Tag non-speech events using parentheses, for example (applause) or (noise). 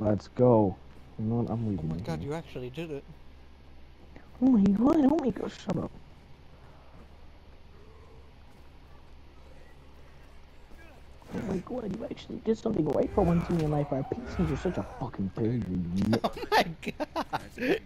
Let's go. You know what? I'm leaving. Oh my god, you actually did it. Oh my god! Oh my god! Shut up. Oh my god! You actually did something right for once in your life. Our pieces are such a fucking failure. (laughs) Oh my god.